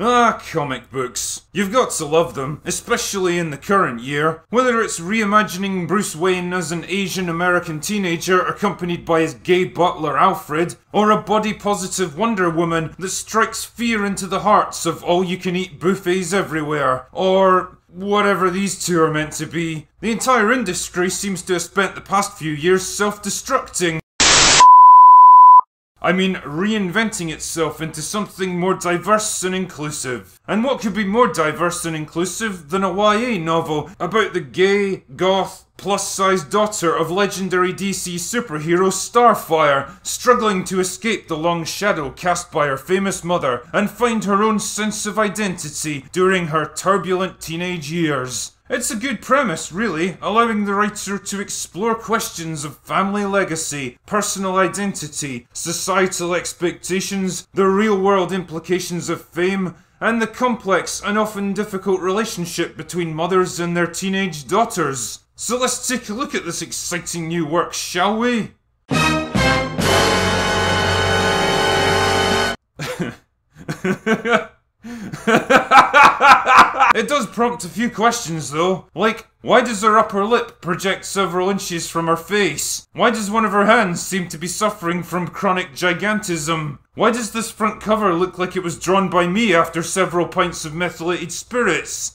Ah, comic books. You've got to love them, especially in the current year. Whether it's reimagining Bruce Wayne as an Asian American teenager accompanied by his gay butler Alfred, or a body positive Wonder Woman that strikes fear into the hearts of all you can eat buffets everywhere, or whatever these two are meant to be. The entire industry seems to have spent the past few years self destructing. I mean, reinventing itself into something more diverse and inclusive. And what could be more diverse and inclusive than a YA novel about the gay, goth, plus sized daughter of legendary DC superhero Starfire, struggling to escape the long shadow cast by her famous mother and find her own sense of identity during her turbulent teenage years? It's a good premise, really, allowing the writer to explore questions of family legacy, personal identity, societal expectations, the real world implications of fame, and the complex and often difficult relationship between mothers and their teenage daughters. So let's take a look at this exciting new work, shall we? it does prompt a few questions though, like why does her upper lip project several inches from her face? Why does one of her hands seem to be suffering from chronic gigantism? Why does this front cover look like it was drawn by me after several pints of methylated spirits?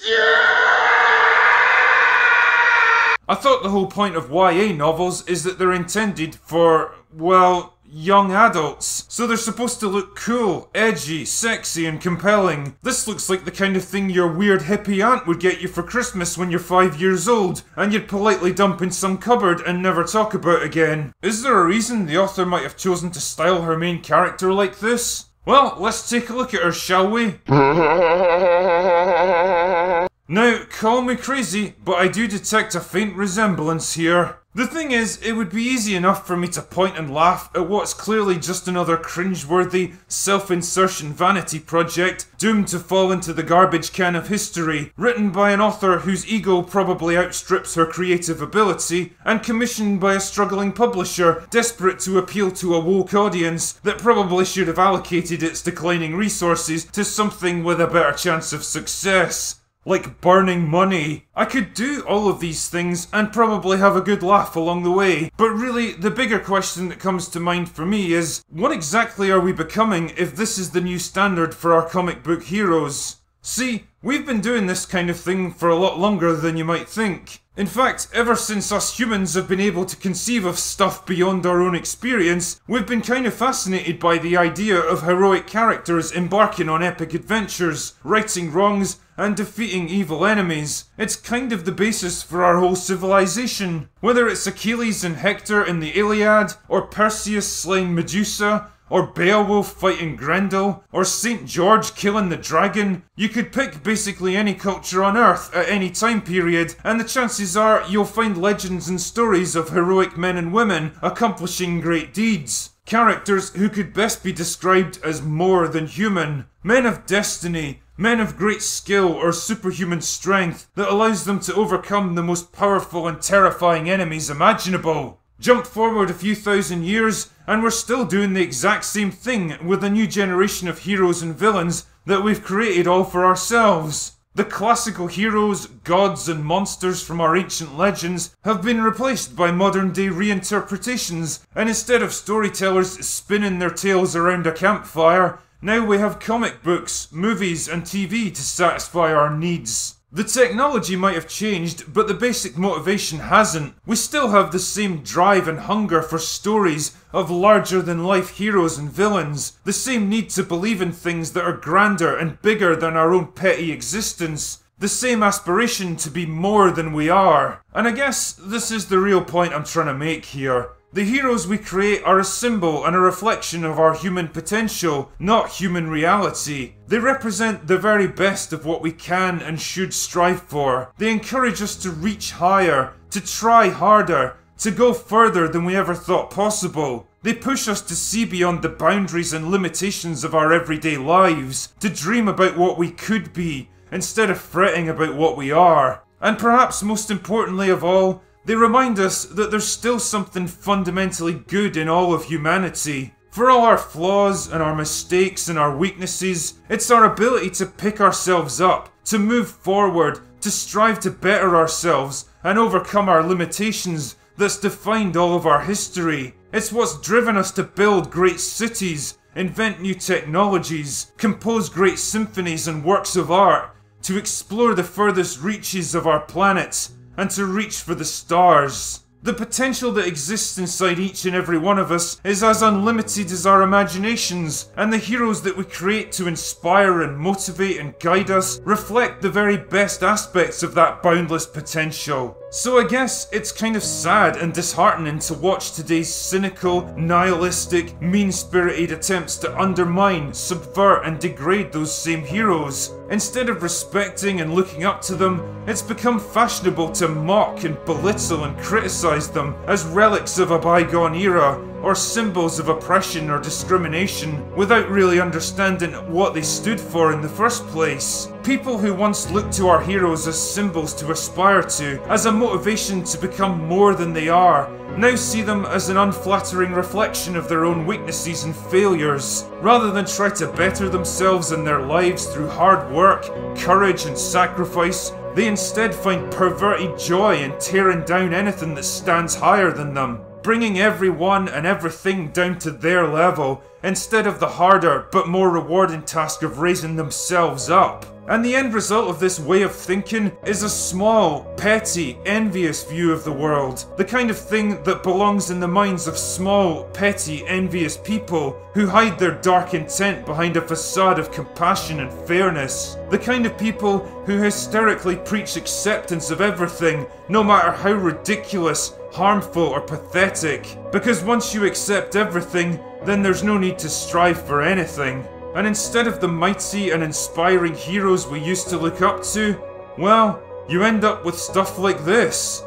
I thought the whole point of YA novels is that they're intended for, well, young adults. So they're supposed to look cool, edgy, sexy, and compelling. This looks like the kind of thing your weird hippie aunt would get you for Christmas when you're five years old, and you'd politely dump in some cupboard and never talk about again. Is there a reason the author might have chosen to style her main character like this? Well, let's take a look at her, shall we? Now, call me crazy, but I do detect a faint resemblance here. The thing is, it would be easy enough for me to point and laugh at what's clearly just another cringeworthy, self insertion vanity project doomed to fall into the garbage can of history, written by an author whose ego probably outstrips her creative ability, and commissioned by a struggling publisher desperate to appeal to a woke audience that probably should have allocated its declining resources to something with a better chance of success like burning money. I could do all of these things and probably have a good laugh along the way. But really, the bigger question that comes to mind for me is what exactly are we becoming if this is the new standard for our comic book heroes? See, we've been doing this kind of thing for a lot longer than you might think. In fact, ever since us humans have been able to conceive of stuff beyond our own experience, we've been kind of fascinated by the idea of heroic characters embarking on epic adventures, righting wrongs, and defeating evil enemies. It's kind of the basis for our whole civilization. Whether it's Achilles and Hector in the Iliad, or Perseus slaying Medusa, or Beowulf fighting Grendel, or St. George killing the dragon. You could pick basically any culture on Earth at any time period, and the chances are you'll find legends and stories of heroic men and women accomplishing great deeds. Characters who could best be described as more than human. Men of destiny, men of great skill or superhuman strength that allows them to overcome the most powerful and terrifying enemies imaginable. Jump forward a few thousand years, and we're still doing the exact same thing with a new generation of heroes and villains that we've created all for ourselves. The classical heroes, gods, and monsters from our ancient legends have been replaced by modern day reinterpretations, and instead of storytellers spinning their tales around a campfire, now we have comic books, movies, and TV to satisfy our needs. The technology might have changed, but the basic motivation hasn't. We still have the same drive and hunger for stories of larger than life heroes and villains, the same need to believe in things that are grander and bigger than our own petty existence, the same aspiration to be more than we are. And I guess this is the real point I'm trying to make here. The heroes we create are a symbol and a reflection of our human potential, not human reality. They represent the very best of what we can and should strive for. They encourage us to reach higher, to try harder, to go further than we ever thought possible. They push us to see beyond the boundaries and limitations of our everyday lives, to dream about what we could be, instead of fretting about what we are. And perhaps most importantly of all, they remind us that there's still something fundamentally good in all of humanity. For all our flaws and our mistakes and our weaknesses, it's our ability to pick ourselves up, to move forward, to strive to better ourselves and overcome our limitations that's defined all of our history. It's what's driven us to build great cities, invent new technologies, compose great symphonies and works of art, to explore the furthest reaches of our planet, and to reach for the stars. The potential that exists inside each and every one of us is as unlimited as our imaginations, and the heroes that we create to inspire and motivate and guide us reflect the very best aspects of that boundless potential. So I guess it's kind of sad and disheartening to watch today's cynical, nihilistic, mean-spirited attempts to undermine, subvert and degrade those same heroes. Instead of respecting and looking up to them, it's become fashionable to mock and belittle and criticize them as relics of a bygone era or symbols of oppression or discrimination without really understanding what they stood for in the first place. People who once looked to our heroes as symbols to aspire to, as a motivation to become more than they are, now see them as an unflattering reflection of their own weaknesses and failures. Rather than try to better themselves and their lives through hard work, courage, and sacrifice, they instead find perverted joy in tearing down anything that stands higher than them bringing everyone and everything down to their level instead of the harder but more rewarding task of raising themselves up. And the end result of this way of thinking is a small, petty, envious view of the world. The kind of thing that belongs in the minds of small, petty, envious people who hide their dark intent behind a facade of compassion and fairness. The kind of people who hysterically preach acceptance of everything, no matter how ridiculous, harmful, or pathetic. Because once you accept everything, then there's no need to strive for anything. And instead of the mighty and inspiring heroes we used to look up to, well, you end up with stuff like this.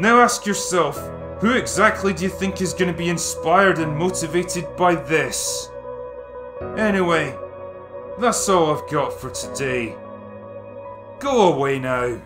Now ask yourself, who exactly do you think is going to be inspired and motivated by this? Anyway, that's all I've got for today. Go away now.